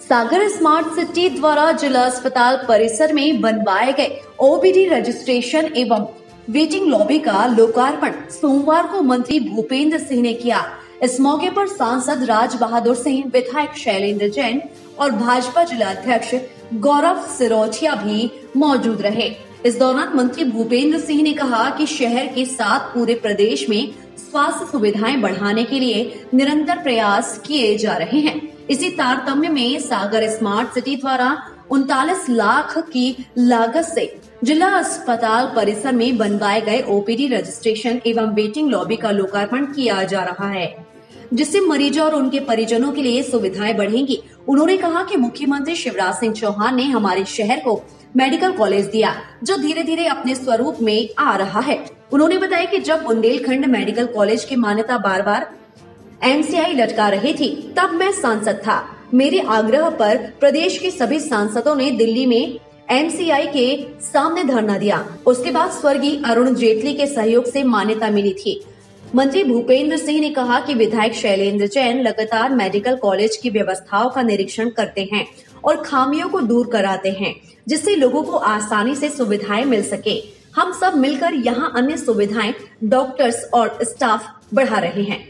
सागर smart city द्वारा जिला अस्पताल परिसर में बनवाए गए ओबीडी रजिस्ट्रेशन एवं वेटिंग लॉबी का लोकार्पण सोमवार को मंत्री भूपेंद्र सिंह ने किया। इस मौके पर सांसद राज बहादुर सिंह, विधायक शैलेंद्र जैन और भाजपा जिला अध्यक्ष गौरव सिरोठिया भी मौजूद रहे। इस दौरान मंत्री भूपेंद्र सिंह ने कहा कि शहर के साथ पूरे प्रदेश में स्वास्थ्य सुविधाएँ बढ़ाने के लिए निरंतर प्रयास किए जा रहे हैं। इसी तारतम्य में सागर स्मार्ट सिटी द्वारा उनतालीस लाख की लागत से जिला अस्पताल परिसर में बनवाए गए ओपीडी रजिस्ट्रेशन एवं वेटिंग लॉबी का लोकार्पण किया जा रहा है, जिससे मरीजों और उनके परिजनों के लिए सुविधाएँ बढ़ेंगी। उन्होंने कहा कि मुख्यमंत्री शिवराज सिंह चौहान ने हमारे शहर को मेडिकल कॉलेज दिया, जो धीरे धीरे अपने स्वरूप में आ रहा है। उन्होंने बताया कि जब बुंदेलखंड मेडिकल कॉलेज की मान्यता बार बार एमसीआई लटका रही थी, तब मैं सांसद था। मेरे आग्रह पर प्रदेश के सभी सांसदों ने दिल्ली में एमसीआई के सामने धरना दिया। उसके बाद स्वर्गीय अरुण जेटली के सहयोग से मान्यता मिली थी। मंत्री भूपेंद्र सिंह ने कहा कि विधायक शैलेंद्र जैन लगातार मेडिकल कॉलेज की व्यवस्थाओं का निरीक्षण करते हैं और खामियों को दूर कराते हैं, जिससे लोगों को आसानी से सुविधाएँ मिल सके। हम सब मिलकर यहाँ अन्य सुविधाएँ डॉक्टर्स और स्टाफ बढ़ा रहे हैं।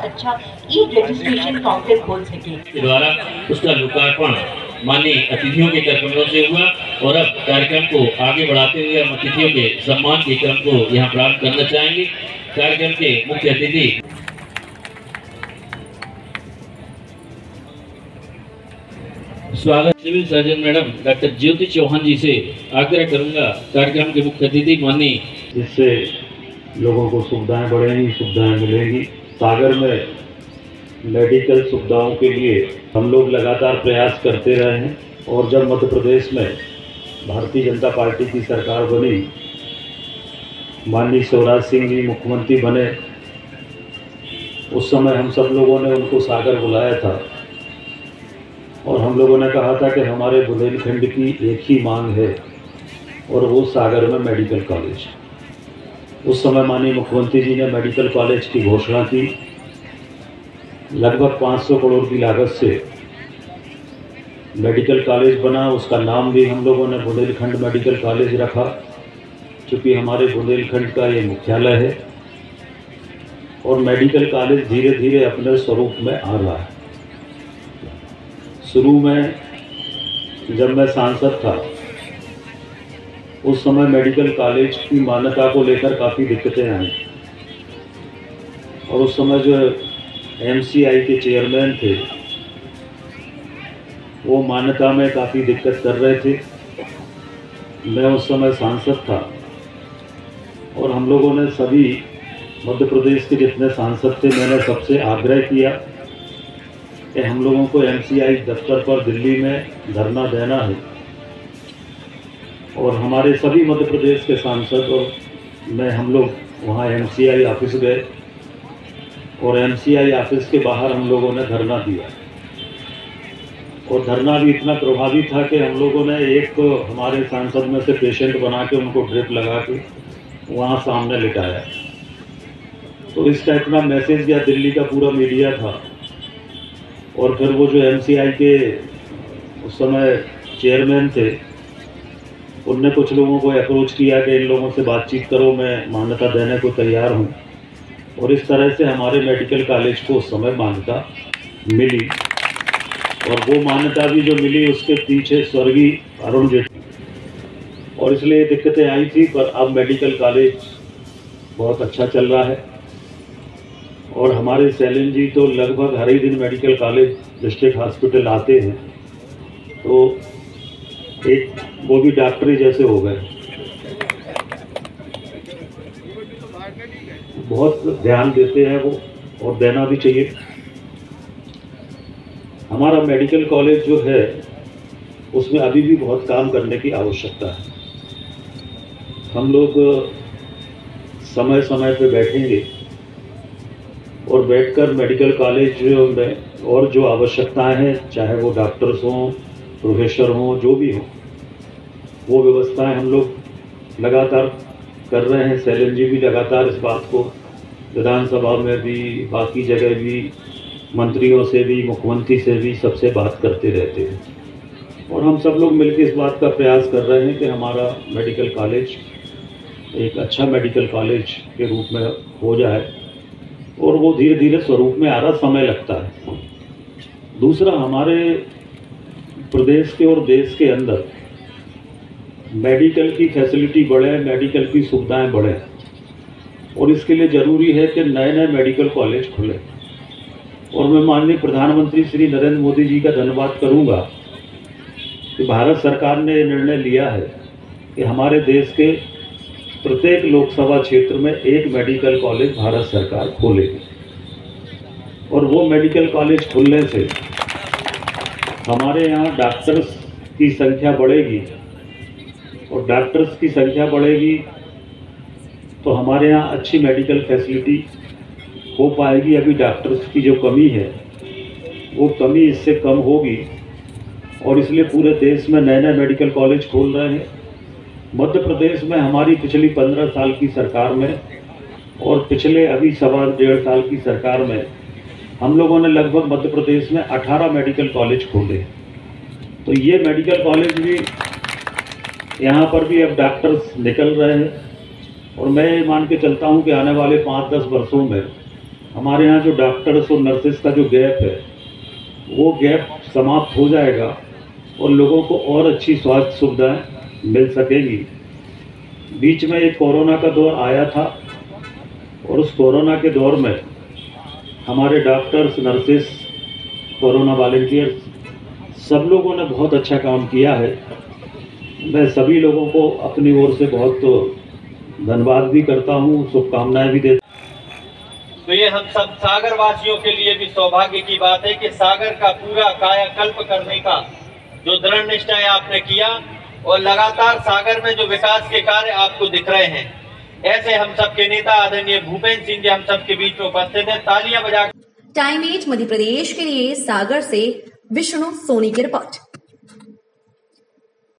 बहुत अच्छा ई रजिस्ट्रेशन काउंटर खोल सके। द्वारा उसका लोकार्पण माननीय अतिथियों के कार्यक्रमों से हुआ और अब कार्यक्रम को आगे बढ़ाते हुए हम अतिथियों के सम्मान के क्रम को यहाँ प्राप्त करना चाहेंगे। कार्यक्रम के मुख्य अतिथि स्वागत civil surgeon madam doctor Jyoti Chauhan ji से आग्रह करूँगा कार्यक्रम के मुख्य अतिथि माननीय जिससे लोगों को सुविधाएँ बढ़ेंगी सुविधाएँ मिलेंगी। सागर में मेडिकल सुविधाओं के लिए हम लोग लगातार प्रयास करते रहे हैं और जब मध्य प्रदेश में भारतीय जनता पार्टी की सरकार बनी, माननीय शिवराज सिंह जी मुख्यमंत्री बने, उस समय हम सब लोगों ने उनको सागर बुलाया था। और हम लोगों ने कहा था कि हमारे बुंदेलखंड की एक ही मांग है, और वो सागर में मेडिकल कॉलेज। उस समय माननीय मुख्यमंत्री जी ने मेडिकल कॉलेज की घोषणा की। लगभग 500 करोड़ की लागत से मेडिकल कॉलेज बना, उसका नाम भी हम लोगों ने बुंदेलखंड मेडिकल कॉलेज रखा क्योंकि हमारे बुंदेलखंड का ये मुख्यालय है। और मेडिकल कॉलेज धीरे धीरे अपने स्वरूप में आ रहा है। शुरू में जब मैं सांसद था उस समय मेडिकल कॉलेज की मान्यता को लेकर काफ़ी दिक्कतें आई। और उस समय जो एमसीआई के चेयरमैन थे, वो मान्यता में काफ़ी दिक्कत कर रहे थे। मैं उस समय सांसद था और हम लोगों ने सभी मध्य प्रदेश के जितने सांसद थे, मैंने सबसे आग्रह किया कि हम लोगों को एमसीआई दफ्तर पर दिल्ली में धरना देना है। और हमारे सभी मध्य प्रदेश के सांसद और मैं, हम लोग वहाँ एमसीआई ऑफ़िस गए और एमसीआई ऑफ़िस के बाहर हम लोगों ने धरना दिया। और धरना भी इतना प्रभावी था कि हम लोगों ने एक तो हमारे सांसद में से पेशेंट बना के उनको ड्रिप लगा के वहाँ सामने लिटाया। तो इसका इतना मैसेज गया, दिल्ली का पूरा मीडिया था। और फिर वो जो एमसीआई के उस समय चेयरमैन थे उनने कुछ लोगों को अप्रोच किया कि इन लोगों से बातचीत करो, मैं मान्यता देने को तैयार हूँ। और इस तरह से हमारे मेडिकल कॉलेज को उस समय मान्यता मिली। और वो मान्यता भी जो मिली, उसके पीछे स्वर्गीय अरुण जेटली। और इसलिए दिक्कतें आई थी, पर अब मेडिकल कॉलेज बहुत अच्छा चल रहा है। और हमारे सैलन जी तो लगभग हर ही दिन मेडिकल कॉलेज डिस्ट्रिक्ट हॉस्पिटल आते हैं। तो एक वो भी डॉक्टरी जैसे हो गए। बहुत ध्यान देते हैं वो और देना भी चाहिए। हमारा मेडिकल कॉलेज जो है, उसमें अभी भी बहुत काम करने की आवश्यकता है। हम लोग समय समय पे बैठेंगे और बैठकर मेडिकल कॉलेज में और जो आवश्यकताएँ हैं, चाहे वो डॉक्टर्स हों, प्रोफेसर हों, जो भी हों वो व्यवस्थाएँ हम लोग लगातार कर रहे हैं। सैलन जी भी लगातार इस बात को विधानसभा में भी, बाकी जगह भी, मंत्रियों से भी, मुख्यमंत्री से भी सबसे बात करते रहते हैं। और हम सब लोग मिलकर इस बात का प्रयास कर रहे हैं कि हमारा मेडिकल कॉलेज, एक अच्छा मेडिकल कॉलेज के रूप में हो जाए और वो धीरे धीरे स्वरूप में आ रहा समय लगता है। दूसरा, हमारे प्रदेश के और देश के अंदर मेडिकल की फैसिलिटी बढ़े, मेडिकल की सुविधाएँ बढ़े। और इसके लिए ज़रूरी है कि नए नए मेडिकल कॉलेज खुले। और मैं माननीय प्रधानमंत्री श्री नरेंद्र मोदी जी का धन्यवाद करूँगा कि भारत सरकार ने ये निर्णय लिया है कि हमारे देश के प्रत्येक लोकसभा क्षेत्र में एक मेडिकल कॉलेज भारत सरकार खोलेगी और वो मेडिकल कॉलेज खुलने से हमारे यहाँ डॉक्टर्स की संख्या बढ़ेगी। और डॉक्टर्स की संख्या बढ़ेगी तो हमारे यहाँ अच्छी मेडिकल फैसिलिटी हो पाएगी। अभी डॉक्टर्स की जो कमी है, वो कमी इससे कम होगी और इसलिए पूरे देश में नए नए मेडिकल कॉलेज खोल रहे हैं। मध्य प्रदेश में हमारी पिछली पंद्रह साल की सरकार में और पिछले अभी सवा डेढ़ साल की सरकार में हम लोगों ने लगभग मध्य प्रदेश में 18 मेडिकल कॉलेज खोले। तो ये मेडिकल कॉलेज भी यहाँ पर भी अब डॉक्टर्स निकल रहे हैं और मैं मान के चलता हूँ कि आने वाले पाँच दस वर्षों में हमारे यहाँ जो डॉक्टर्स और नर्सेस का जो गैप है, वो गैप समाप्त हो जाएगा और लोगों को और अच्छी स्वास्थ्य सुविधाएँ मिल सकेगी। बीच में एक कोरोना का दौर आया था और उस कोरोना के दौर में हमारे डॉक्टर्स नर्सेस कोरोना वॉल्टियर्स सब लोगों ने बहुत अच्छा काम किया है। मैं सभी लोगों को अपनी ओर से बहुत तो धन्यवाद भी करता हूँ शुभकामनाएँ भी देता तो ये हम सब सागर वासियों के लिए भी सौभाग्य की बात है कि सागर का पूरा कायाकल्प करने का जो दृढ़ निश्चय आपने किया और लगातार सागर में जो विकास के कार्य आपको दिख रहे हैं ऐसे हम सबके नेता आदरणीय भूपेन्द्र सिंह जी हम सबके बीच में उपस्थित है। तालियाँ बजा टाइम एज मध्य प्रदेश के लिए सागर से विष्णु सोनी की रिपोर्ट।